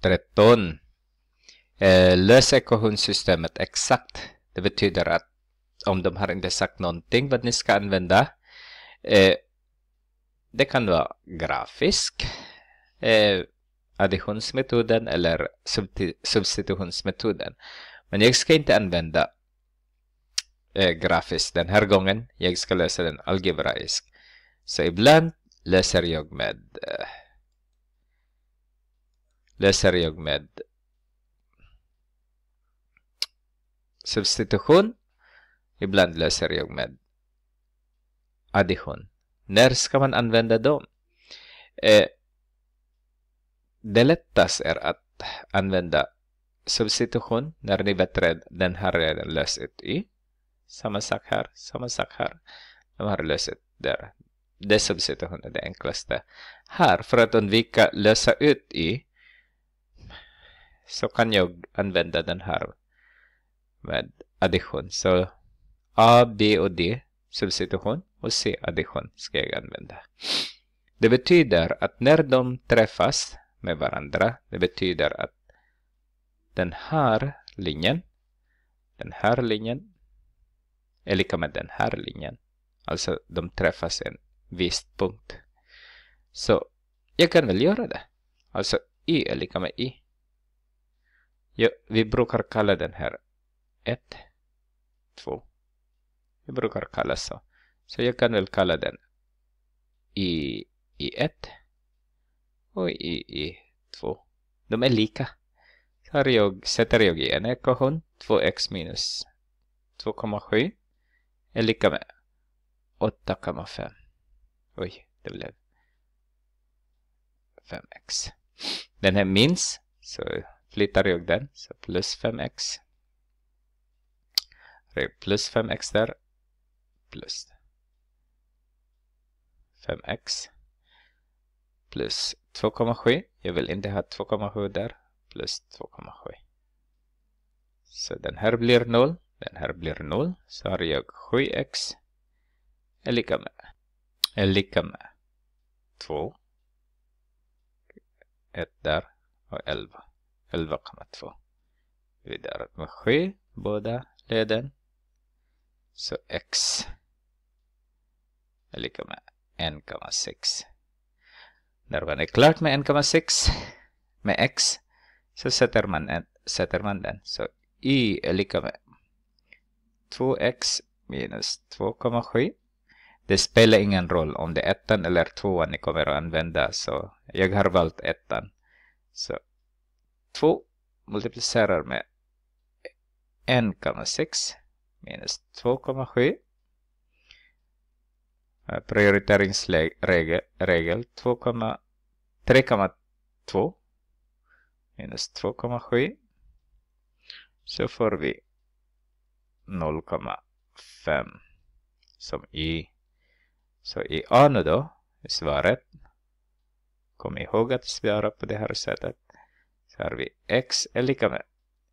13. Eh, lös ekvationssystemet exakt. Det betyder att om de har inte sagt någonting vad ni ska använda. Eh, det kan vara grafisk eh, additionsmetoden eller substitutionsmetoden. Men jag ska inte använda eh, grafiskt den här gången. Jag ska lösa den algebraisk. Så ibland löser jag med eh, löser jag med substitution. Ibland löser jag med addition. När ska man använda dem? Eh, det lättaste är att använda substitution när ni vet att den har redan löst ut i. Samma sak här, samma sak här. De har löst ut där. Det substitution är det enklaste. Här, för att undvika lösa ut i så kan jag använda den här med addition. Så A, B och D substitution och C addition ska jag använda. Det betyder att när de träffas med varandra, det betyder att den här linjen, den här linjen är lika med den här linjen. Alltså de träffas en viss punkt. Så jag kan väl göra det. Alltså y är lika med y. Ja, vi brukar kalla den här 1, 2. Vi brukar kalla så. Så jag kan väl kalla den i, i 1 och i, i 2. De är lika. Så jag, sätter jag i en ekvation 2x minus 2,7 är lika med 8,5. Oj, det blev 5x. Den här minns, så flyttar jag den. Så plus 5x. Plus 5x där. Plus 5x. Plus 2,7. Jag vill inte ha 2,7 där. Plus 2,7. Så den här blir 0. Den här blir 0. Så har jag 7x är lika med är lika med 2. 1 där och 11. 11,2. Vidare med 7 båda leden. Så x är lika med 1,6. När man är klart med 1,6 med x så sätter man, en, sätter man den. Så y är lika med 2x minus 2,7. Det spelar ingen roll om det är ettan eller tvåan ni kommer att använda. Så jag har valt ettan. Så 2 multiplicerar med 1,6 minus 2,7. Prioriteringsregel 3,2 minus 2,7 så får vi 0,5 som i. Så i A nu då, svaret. Kom ihåg att svara på det här sättet. Så har vi x är lika med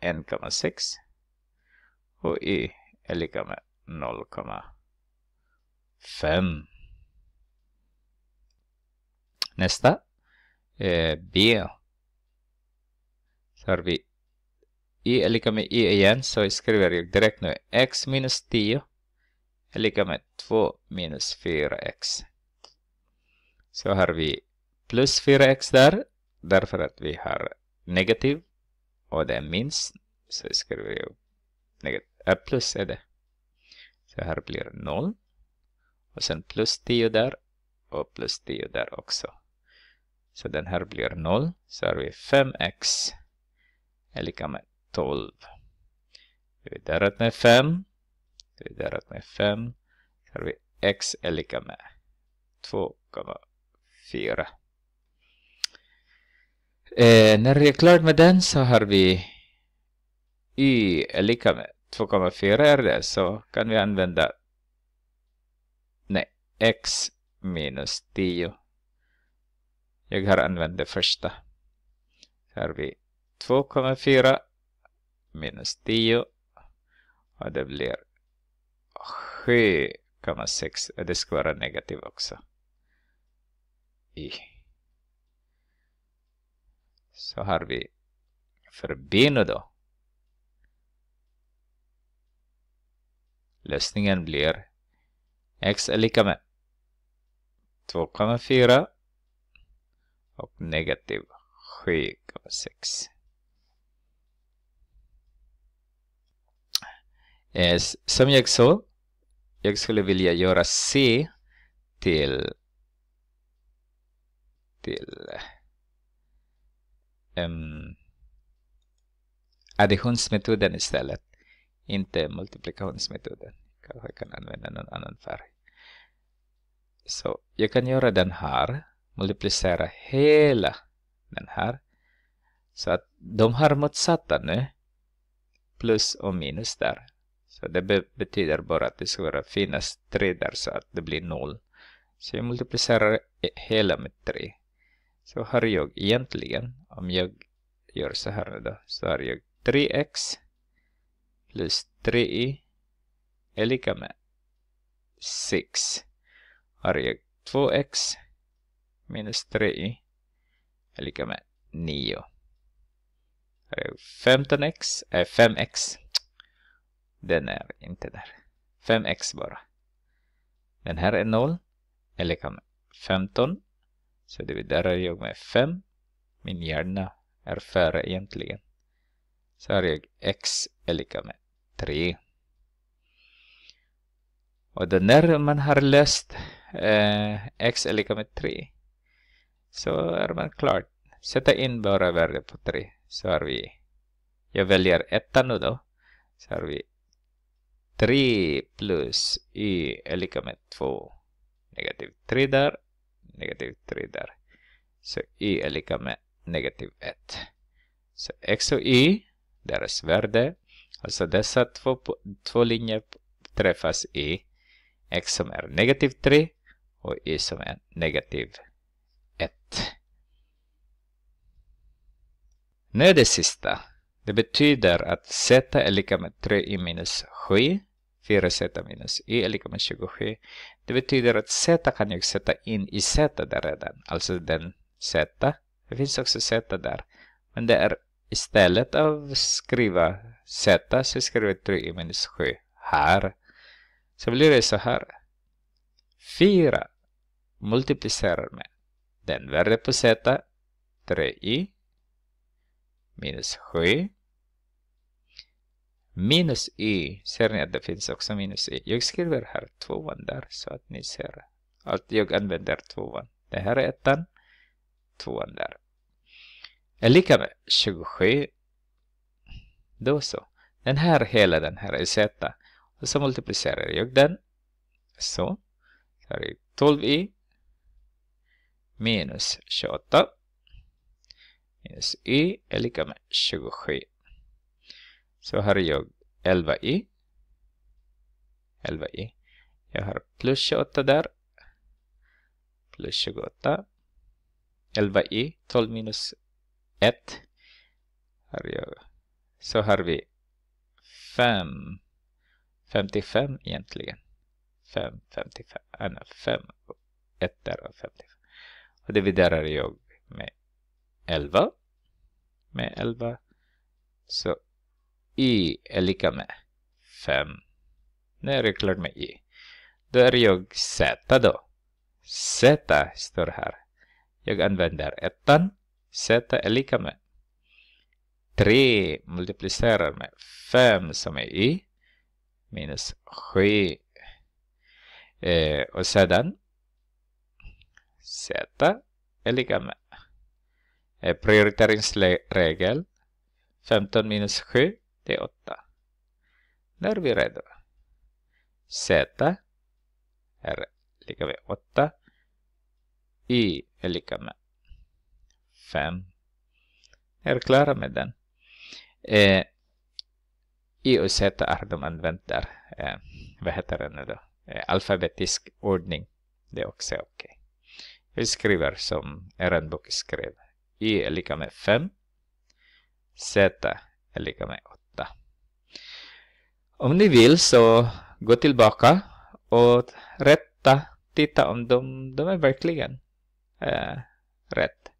1,6 och y är lika med 0,5. Nästa är B. Så har vi y är lika med y igen så jag skriver jag direkt nu x minus 10 är lika med 2 minus 4x. Så har vi plus 4x där därför att vi har negativ och det är minst så skriver jag negativ, äh, plus är det. Så här blir 0 och sen plus 10 där och plus 10 där också. Så den här blir 0 så har vi 5x är lika med 12. Vidare med 5. Vidare med 5. Så har vi x är lika med 2,4. Eh, när vi är klara med den så har vi y är lika med 2,4 är det så kan vi använda nej, x minus 10. Jag har använt det första. Så har vi 2,4 minus 10 och det blir 7,6 det ska vara negativ också. I så har vi för b nu då. Lösningen blir x är lika med 2,4 och negativ 7,6. Eh, som jag sa, jag skulle vilja göra C till till um, additionsmetoden istället. Inte multiplikationsmetoden. Kanske kan använda någon annan färg. Så jag kan göra den här. Multiplicera hela den här. Så att de har motsatta nu. Plus och minus där. Så det be betyder bara att det ska finnas 3 där så att det blir 0. Så jag multiplicerar hela med 3. Så har jag egentligen, om jag gör så här nu då, så har jag 3x plus 3y är lika med 6. Har jag 2x minus 3y är lika med 9. Har jag 15x, är 5x. Den är inte där. 5x bara. Den här är 0 är lika med 15 så dividerar jag med 5. Min hjärna är före egentligen. Så har jag x är lika med 3. Och då när man har löst eh, x är lika med 3 så är man klar. Sätta in bara värde på 3 så har vi jag väljer ettan nu då så har vi 3 plus y är lika med 2 negativ 3 där negativ 3 där. Så y är lika med negativ 1. Så x och y, deras värde, alltså dessa två, två linjer träffas i x som är negativ 3 och y som är negativ 1. Nu är det sista. Det betyder att z är lika med 3i minus 7 4z minus y är lika med 27. Det betyder att z kan jag sätta in i z där redan. Alltså den z. Det finns också z där. Men det är istället av skriva z så skriver jag 3y minus 7 här. Så blir det så här. 4 multiplicerar med den värde på z 3i minus 7 Minus y. Ser ni att det finns också minus y? Jag skriver här tvåan där så att ni ser att jag använder tvåan. Det här är ettan. Tvåan där. Är lika med 27. Då så. Den här, hela den här är z. Och så multiplicerar jag den. Så. Så är 12i. Minus 28. Minus y är lika med 27 så har jag 11i. 11i. Jag har plus 28 där. Plus 28. 11e, 12 minus 1. Har jag. Så har vi 5. 55 egentligen. 5, 55. Äh, 5. 1 där och 55. Och dividerar jag med 11. Med 11. Så i är lika med 5. Nu är jag klar med i. Då är jag z då. z står här. Jag använder ettan. z är lika med 3 multiplicerar med 5 som är i minus 7. Eh, och sedan z är lika med eh, prioriteringsregel 15 minus 7 det är 8. När vi är redo. Z är lika med 8 i är lika med 5. Är klara med den? Eh, I och Z har de använt där. Eh, vad heter det nu då? Eh, alfabetisk ordning. Det är också okej. Okay. Vi skriver som er bok skrev. i är lika med 5. Z är lika med 8. Om ni vill så gå tillbaka och rätta, titta om de, de är verkligen eh, rätt.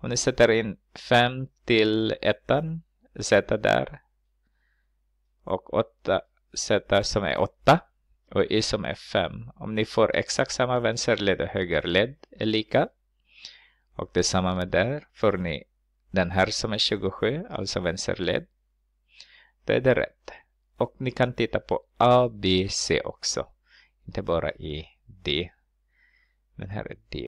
Om ni sätter in 5 till 1, z där. Och 8 z som är 8 och y som är 5. Om ni får exakt samma vänsterled och högerled är lika. Och detsamma med där får ni den här som är 27, alltså vänsterled. Då är det rätt. Och ni kan titta på A, B, C också. Inte bara i D. Men här är D